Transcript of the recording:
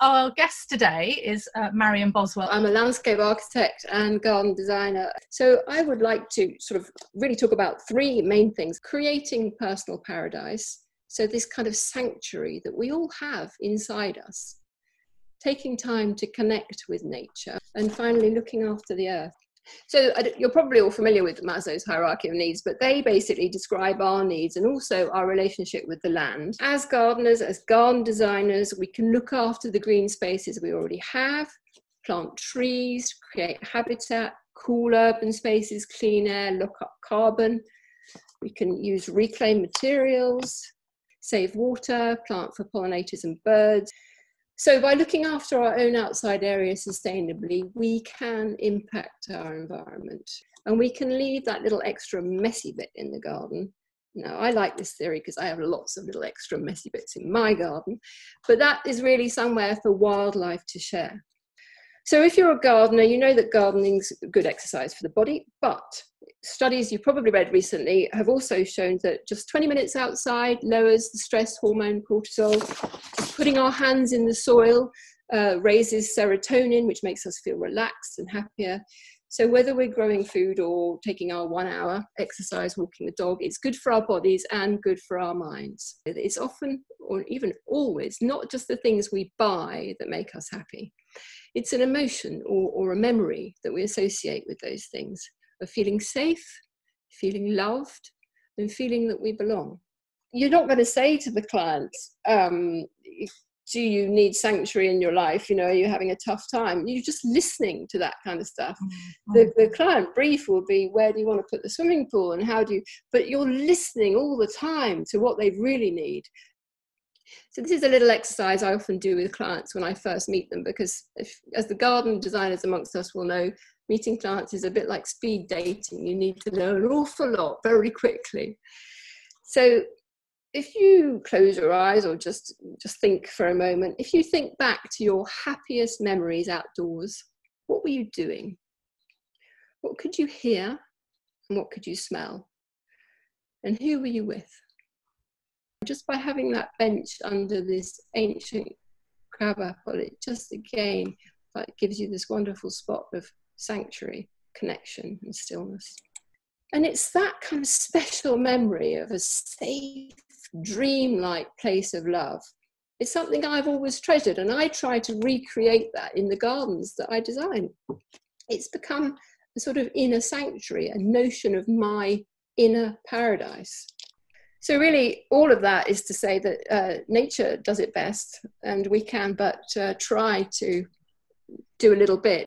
Our guest today is uh, Marian Boswall. I'm a landscape architect and garden designer. So I would like to sort of really talk about three main things creating personal paradise. So, this kind of sanctuary that we all have inside us, taking time to connect with nature, and finally looking after the earth. So you're probably all familiar with Maslow's hierarchy of needs, but they basically describe our needs and also our relationship with the land. As gardeners, as garden designers, we can look after the green spaces we already have, plant trees, create habitat, cool urban spaces, clean air, lock up carbon. We can use reclaimed materials, save water, plant for pollinators and birds. So by looking after our own outside area sustainably, we can impact our environment and we can leave that little extra messy bit in the garden. Now, I like this theory because I have lots of little extra messy bits in my garden, but that is really somewhere for wildlife to share. So if you're a gardener, you know that gardening's good exercise for the body, but studies you've probably read recently have also shown that just 20 minutes outside lowers the stress hormone cortisol. Putting our hands in the soil uh, raises serotonin, which makes us feel relaxed and happier. So whether we're growing food or taking our one hour exercise, walking the dog, it's good for our bodies and good for our minds. It's often, or even always, not just the things we buy that make us happy. It's an emotion or, or a memory that we associate with those things of feeling safe, feeling loved, and feeling that we belong. You're not going to say to the client, um, do you need sanctuary in your life? You know, are you having a tough time? You're just listening to that kind of stuff. Mm-hmm. The, the client brief will be, where do you want to put the swimming pool and how do you, but you're listening all the time to what they really need. So this is a little exercise I often do with clients when I first meet them because if, as the garden designers amongst us will know, meeting clients is a bit like speed dating. You need to know an awful lot very quickly. So if you close your eyes or just just think for a moment, if you think back to your happiest memories outdoors, what were you doing? What could you hear and what could you smell? And who were you with? Just by having that bench under this ancient crab apple, it just again like gives you this wonderful spot of sanctuary, connection, and stillness. And it's that kind of special memory of a safe, dream-like place of love. It's something I've always treasured, and I try to recreate that in the gardens that I design. It's become a sort of inner sanctuary, a notion of my inner paradise. So, really, all of that is to say that uh, nature does it best, and we can but uh, try to do a little bit.